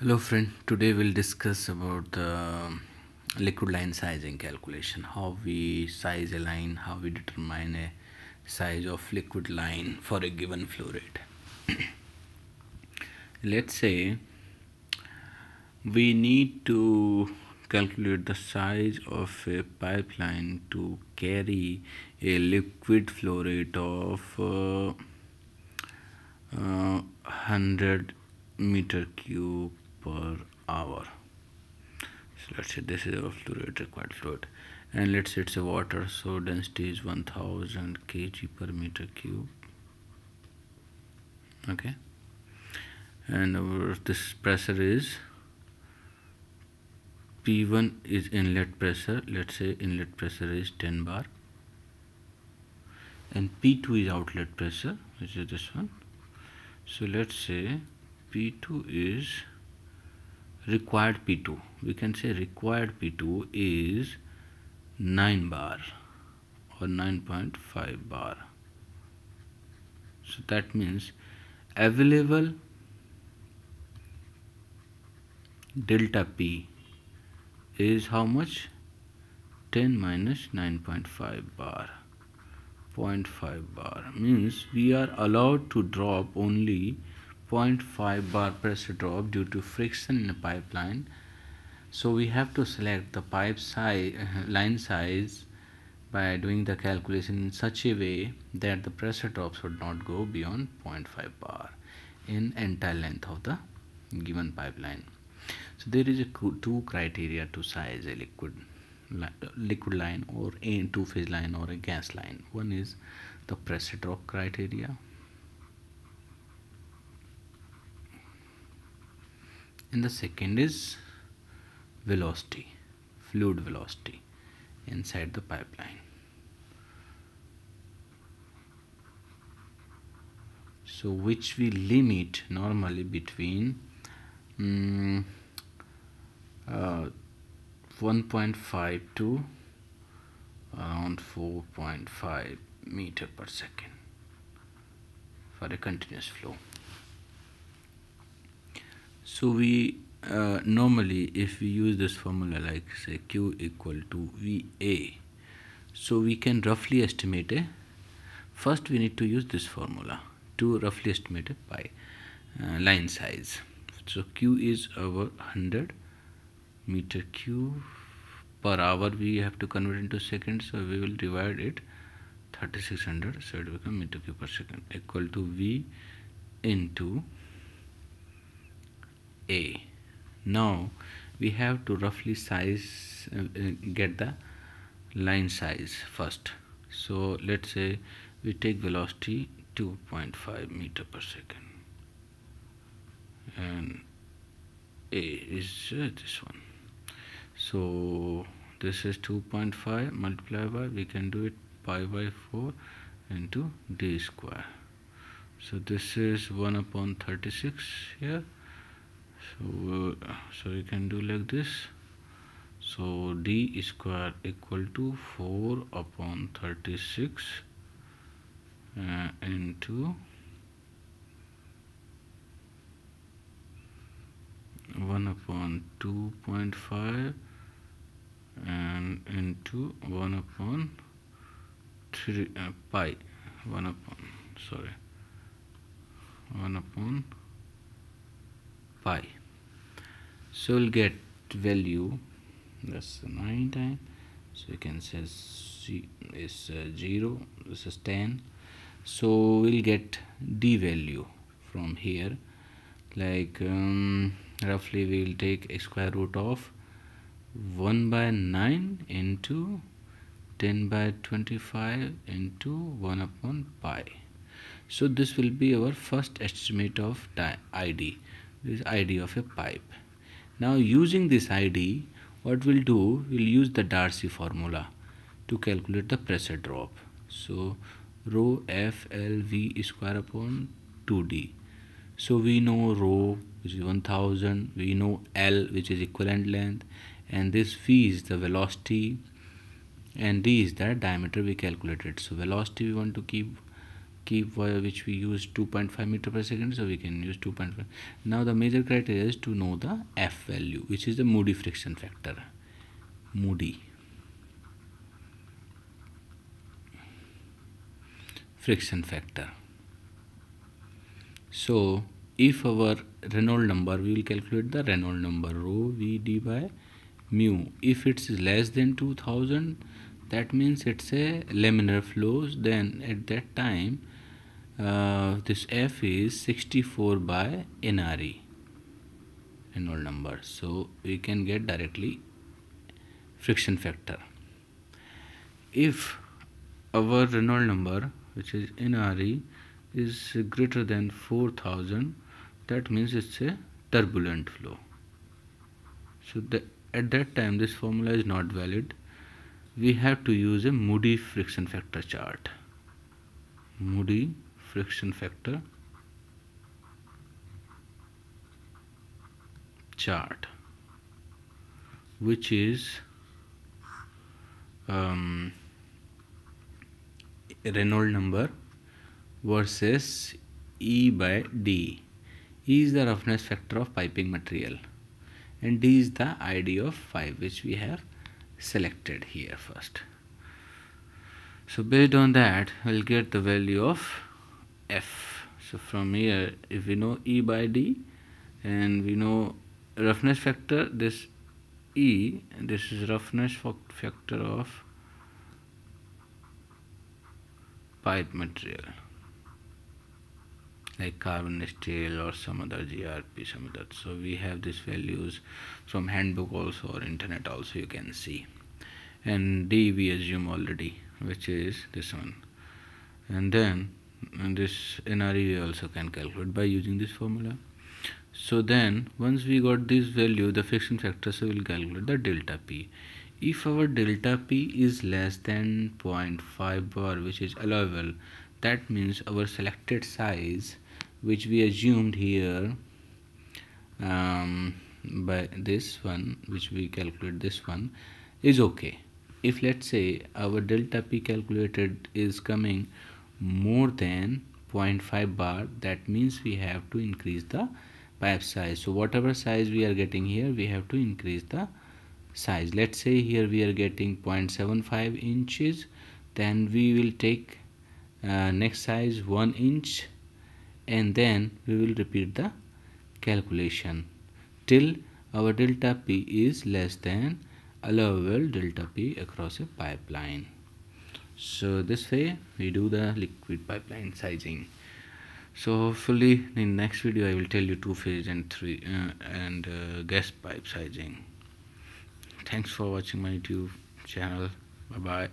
hello friend. Today we'll discuss about the liquid line sizing calculation. How we size a line how we determine a size of liquid line for a given flow rate. Let's say we need to calculate the size of a pipeline to carry a liquid flow rate of uh, uh, 100 meter cube per hour. So let's say this is our fluid required fluid. And let's say it's a water so density is 1000 kg per meter cube. Okay? And our this pressure is P1 is inlet pressure. Let's say inlet pressure is 10 bar. And P2 is outlet pressure which is this one. So let's say P2 is required P2 we can say required P2 is 9 bar or 9.5 bar. So that means available delta P is how much? 10 minus 9.5 bar. 0.5 bar means we are allowed to drop only 0.5 bar pressure drop due to friction in a pipeline. So we have to select the pipe size line size by doing the calculation in such a way that the pressure drop should not go beyond 0.5 bar in entire length of the given pipeline. So there is a two criteria to size a liquid liquid line or a two phase line or a gas line. One is the pressure drop criteria and the second is velocity fluid velocity inside the pipeline. So which we limit normally between um, uh, 1.5 to around 4.5 meter per second for a continuous flow so we uh, normally if we use this formula like say q equal to va so we can roughly estimate a first we need to use this formula to roughly estimate a pi uh, line size. So q is our 100 meter cube per hour we have to convert into seconds so we will divide it 3600 so it becomes meter cube per second equal to v into a. Now we have to roughly size uh, uh, get the line size first. So let's say we take velocity 2.5 meter per second. And a is uh, this one. So this is 2.5 multiplied by we can do it pi by 4 into d square. So this is 1 upon 36 here so uh, so you can do like this. So d square equal to 4 upon 36 uh, into 1 upon 2.5 and into 1 upon 3 uh, pi 1 upon sorry 1 upon pi so we'll get value. That's 9 times. So you can say c is uh, 0 this is 10 so we'll get d value from here. Like um, roughly we'll take square root of 1 by 9 into 10 by 25 into 1 upon pi. So this will be our first estimate of id this id of a pipe now using this id what we'll do we'll use the darcy formula to calculate the pressure drop. So rho f l v square upon 2d so we know rho which is 1000 we know l which is equivalent length and this v is the velocity and d is the diameter we calculated. So velocity we want to keep which we use 2.5 meter per second so we can use 2.5 now the major criteria is to know the f value which is the moody friction factor. Moody. Friction factor. So if our Reynolds number we will calculate the Reynolds number rho vd by mu. If it's less than 2000 that means it's a laminar flows then at that time uh, this f is 64 by nre Reynolds number. So we can get directly friction factor. If our Reynolds number which is nre is greater than 4000 that means it's a turbulent flow. So the, at that time this formula is not valid. We have to use a Moody friction factor chart. Moody friction factor chart which is um, Reynolds number versus E by D. E is the roughness factor of piping material and D is the ID of 5 which we have selected here first. So based on that we'll get the value of F. So from here if we know E by D and we know roughness factor this E this is roughness factor of pipe material like carbon steel or some other grp some other. So we have these values from handbook also or internet also you can see. And d we assume already which is this one. And then and this nre also can calculate by using this formula. So then once we got this value the friction factor so we'll calculate the delta p. If our delta p is less than 0.5 bar which is allowable that means our selected size which we assumed here um, by this one which we calculate this one is okay. If let's say our delta p calculated is coming more than 0.5 bar that means we have to increase the pipe size. So whatever size we are getting here we have to increase the size. Let's say here we are getting 0.75 inches then we will take uh, next size 1 inch and then we will repeat the calculation. Till our delta P is less than allowable delta P across a pipeline. So this way we do the liquid pipeline sizing. So hopefully in next video I will tell you two phase and three uh, and uh, gas pipe sizing. Thanks for watching my YouTube channel. Bye bye.